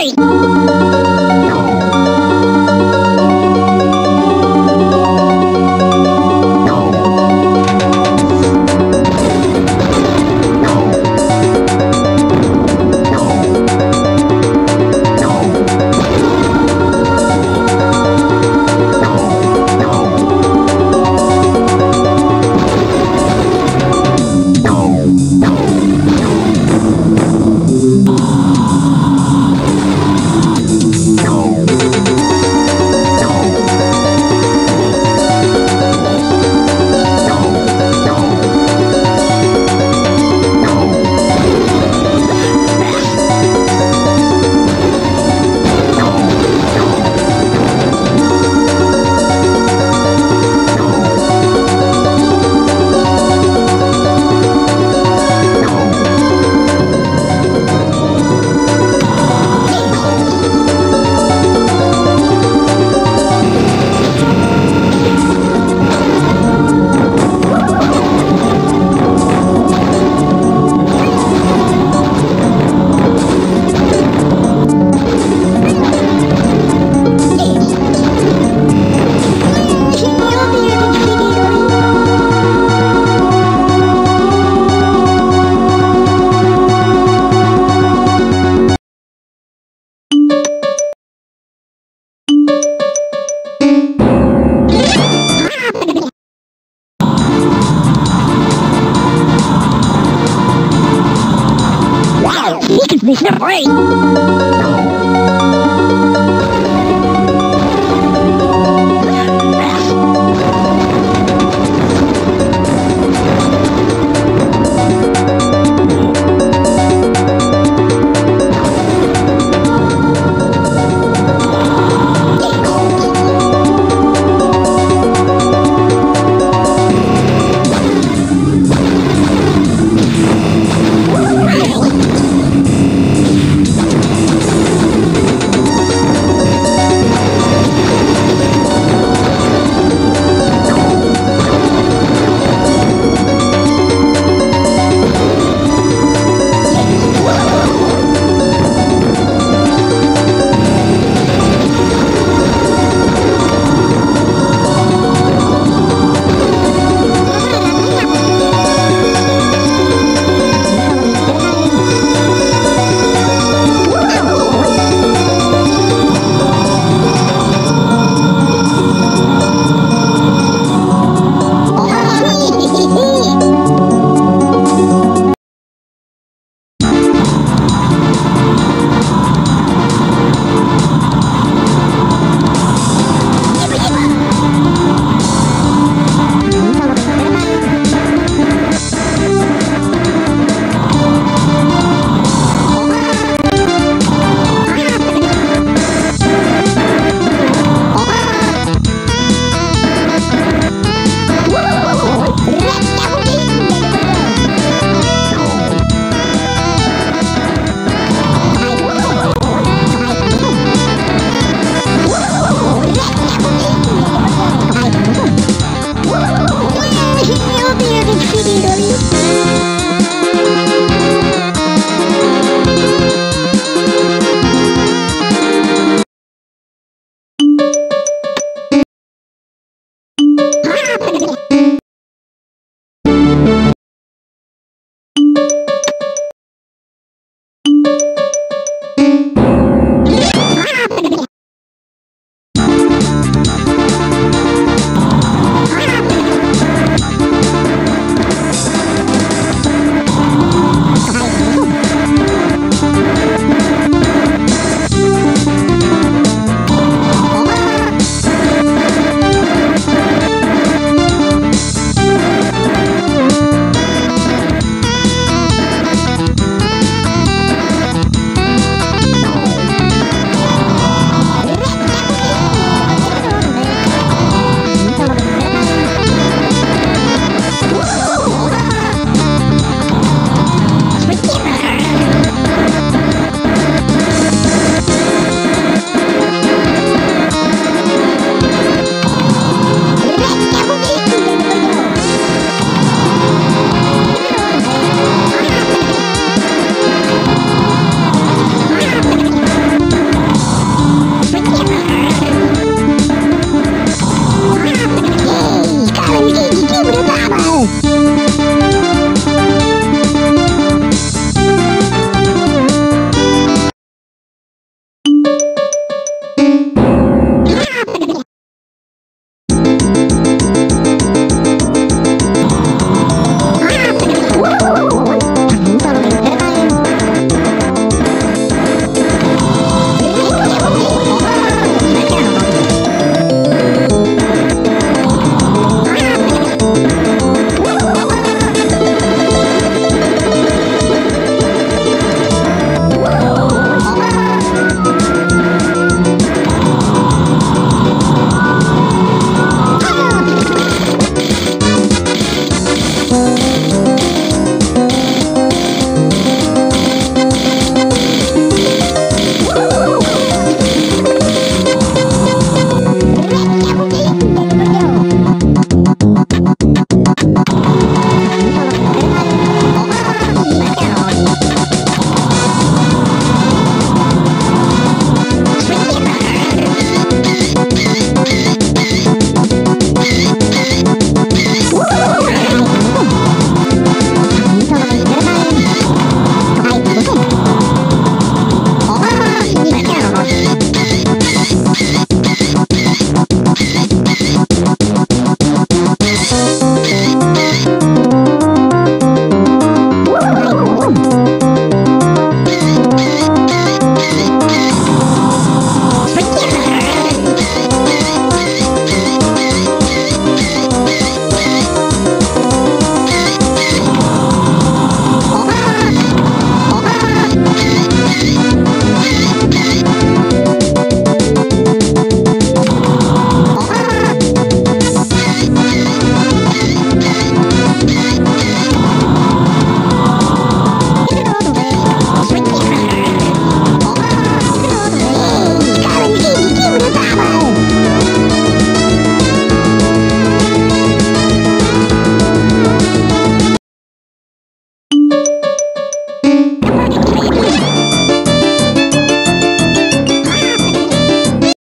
nicht he